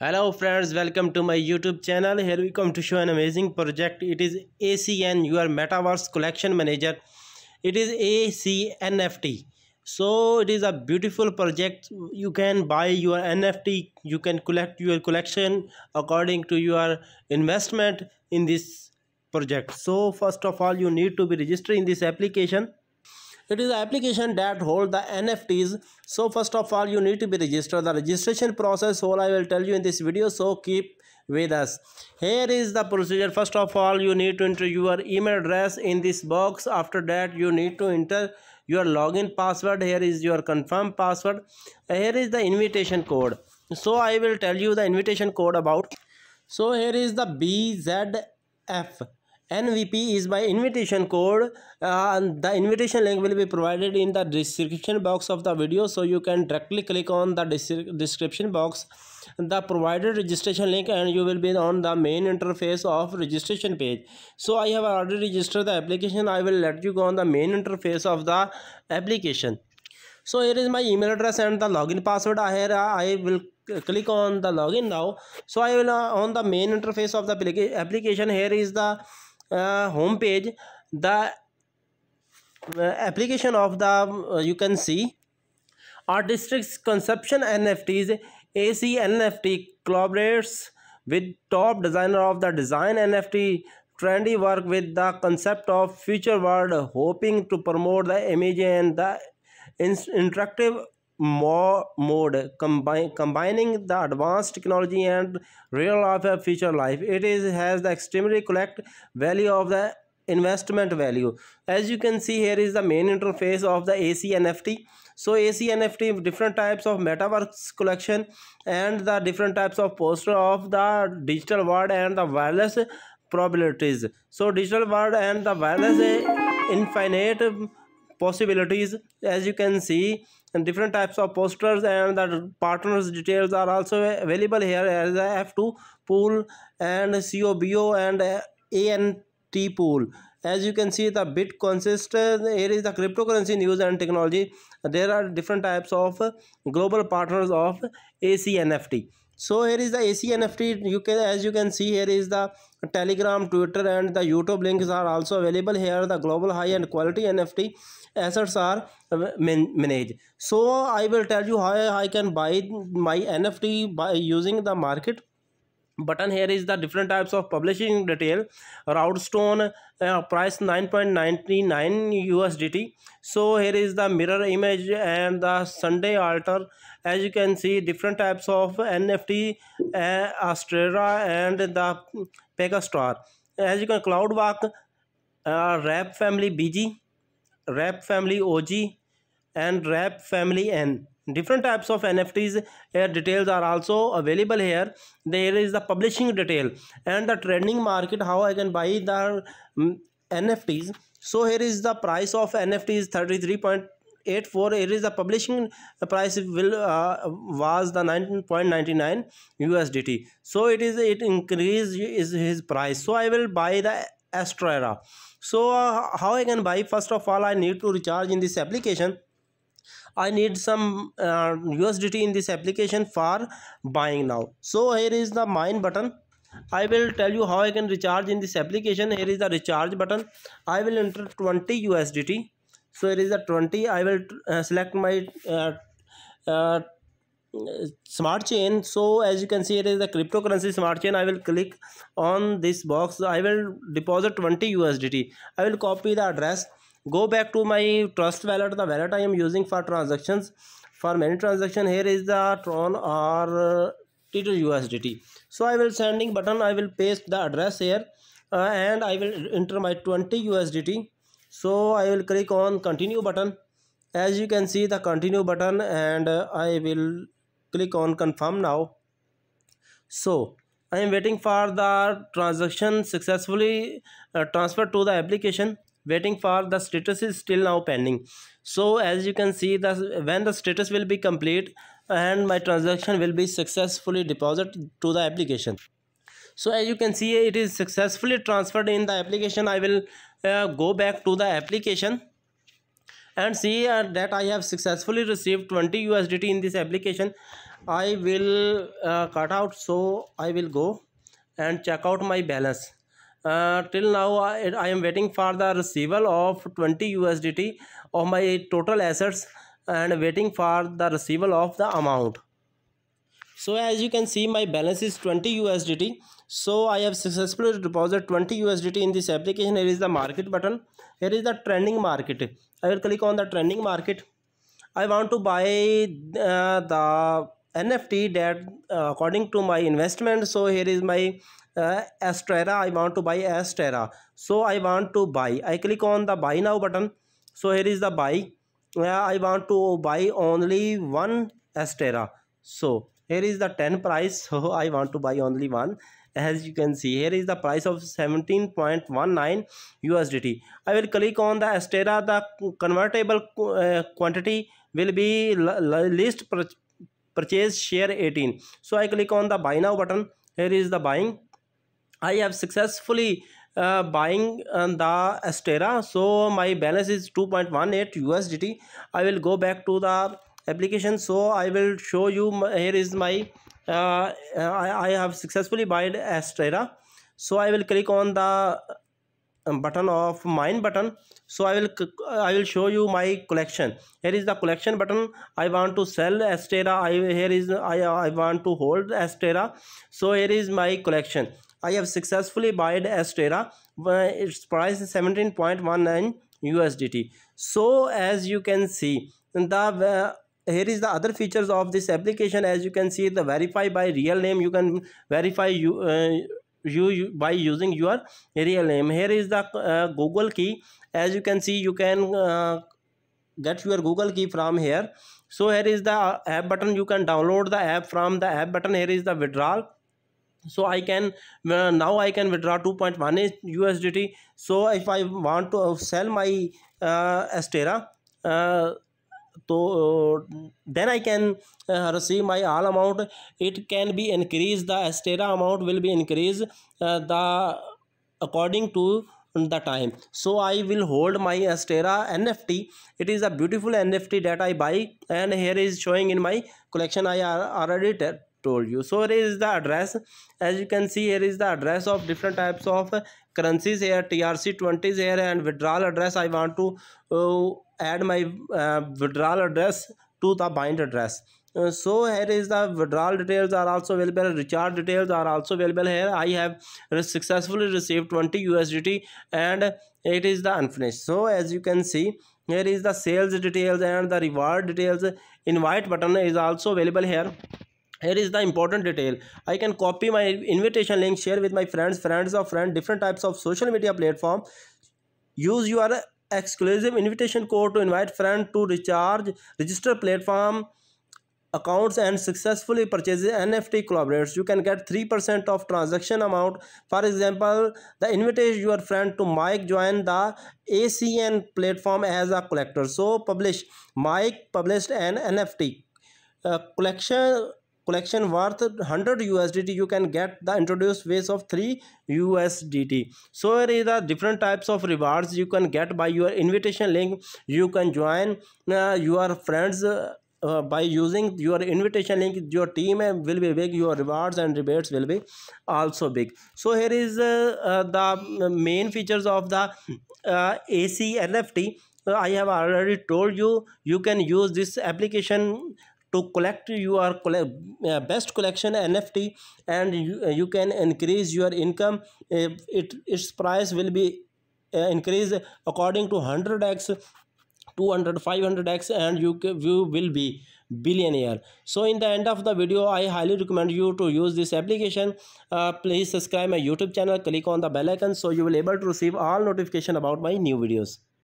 hello friends. Welcome to my youtube channel. Here we come to show an amazing project. It is acn your metaverse collection manager. It is acnft so it is a beautiful project. You can buy your nft you can collect your collection according to your investment in this project. So first of all you need to be registered in this application it is application that hold the nfts so first of all you need to be registered. The registration process all i will tell you in this video so keep with us. Here is the procedure. First of all you need to enter your email address in this box. After that you need to enter your login password. Here is your confirm password. Here is the invitation code. So i will tell you the invitation code about. So here is the bzf NVP is by invitation code. Uh, the invitation link will be provided in the description box of the video so you can directly click on the description box. The provided registration link and you will be on the main interface of registration page. So I have already registered the application. I will let you go on the main interface of the application. So here is my email address and the login password. Here I will click on the login now. So I will uh, on the main interface of the application. Here is the home page the uh, application of the uh, you can see artistic conception nfts ac nft collaborates with top designer of the design nft trendy work with the concept of future world hoping to promote the image and the interactive mode combine, combining the advanced technology and real life of future life. It is has the extremely collect value of the investment value. As you can see here is the main interface of the ac nft so ac nft different types of metaverse collection and the different types of poster of the digital world and the wireless probabilities. So digital world and the wireless uh, infinite um, possibilities. As you can see and different types of posters and the partners details are also available here. As a f2 pool and cobo and ant pool as you can see the Bitcoinist here is the cryptocurrency news and technology. There are different types of global partners of acnft so here is the acnft you can as you can see here is the telegram twitter and the youtube links are also available. Here the global high and quality nft assets are managed. So i will tell you how i can buy my nft by using the market button here is the different types of publishing detail. Roundstone uh, price 9.99 usdt so here is the mirror image and the sunday altar. As you can see different types of nft uh, Astera and the pegastar. As you can cloudwalk uh, rap family bg rap family og and rap family n different types of nfts here details are also available here there is the publishing detail and the trending market how i can buy the um, nfts so here is the price of nfts 33.84 here is the publishing price will uh, was the 19.99 usdt so it is it increase is his price so i will buy the Astera. So uh, how I can buy? First of all, I need to recharge in this application. I need some uh, USDT in this application for buying now. So here is the mine button. I will tell you how I can recharge in this application. Here is the recharge button. I will enter 20 USDT. So here is the 20. I will uh, select my uh, uh, smart chain so as you can see it is the cryptocurrency smart chain i will click on this box i will deposit 20 usdt i will copy the address go back to my trust wallet the wallet i am using for transactions. For many transaction here is the tron or tether usdt so i will sending button i will paste the address here uh, and i will enter my 20 usdt so i will click on continue button. As you can see the continue button and uh, i will click on confirm now. So i am waiting for the transaction successfully uh, transferred to the application waiting for the status is still now pending. So as you can see that when the status will be complete and my transaction will be successfully deposited to the application. So as you can see it is successfully transferred in the application. I will uh, go back to the application and see uh, that I have successfully received 20 USDT in this application. I will uh, cut out. So I will go and check out my balance uh, till now I, I am waiting for the receival of 20 USDT of my total assets and waiting for the receival of the amount. So as you can see my balance is 20 USDT so I have successfully deposited 20 USDT in this application. Here is the market button. Here is the trending market. I will click on the trending market. I want to buy uh, the NFT that uh, according to my investment. So here is my uh, Astera I want to buy Astera so I want to buy. I click on the buy now button. So here is the buy. Uh, I want to buy only one Astera so here is the 10 price. So I want to buy only one. As you can see here is the price of 17.19 USDT I will click on the Astera the convertible uh, quantity will be list purchase share 18 so I click on the buy now button. Here is the buying I have successfully uh, buying uh, the Astera. So my balance is 2.18 USDT I will go back to the application. So I will show you here is my uh, I, I have successfully bought Astera. So I will click on the um, button of mine button. So i will i will show you my collection. Here is the collection button. I want to sell astera. I here is i i want to hold astera. So here is my collection i have successfully bought astera its price is 17.19 usdt so as you can see the uh, here is the other features of this application. As you can see the verify by real name you can verify you uh, you by using your real name. Here is the uh, google key. As you can see you can uh, get your google key from here. So here is the app button. You can download the app from the app button. Here is the withdrawal so i can uh, now i can withdraw 2.1 usdt so if i want to sell my uh, astera uh, so then I can uh, receive my all amount. It can be increased. The Astera amount will be increased uh, the according to the time. So I will hold my Astera NFT it is a beautiful NFT that I buy and here is showing in my collection. I already told you. So here is the address. As you can see here is the address of different types of currencies. Here trc20s here and withdrawal address. I want to uh, add my uh, withdrawal address to the bind address. Uh, so here is the withdrawal details are also available. Recharge details are also available here. I have successfully received 20 usdt and it is the unfinished. So as you can see here is the sales details and the reward details. Invite button is also available here here is the important detail. I can copy my invitation link share with my friends friends of friends different types of social media platform. Use your exclusive invitation code to invite friend to recharge register platform accounts and successfully purchase nft collaborators. You can get 3% of transaction amount. For example the invitation your friend to mike join the acn platform as a collector. So publish mike published an nft uh, collection collection worth 100 USDT you can get the introduced base of 3 USDT so here is the different types of rewards you can get by your invitation link. You can join uh, your friends uh, uh, by using your invitation link. Your team will be big your rewards and rebates will be also big. So here is uh, uh, the main features of the uh, AC NFT I have already told you you can use this application to collect your uh, best collection nft and you, uh, you can increase your income. It its price will be uh, increased according to 100x 200 500x and you, you will be billionaire. So in the end of the video i highly recommend you to use this application. Uh, please subscribe my youtube channel click on the bell icon so you will able to receive all notification about my new videos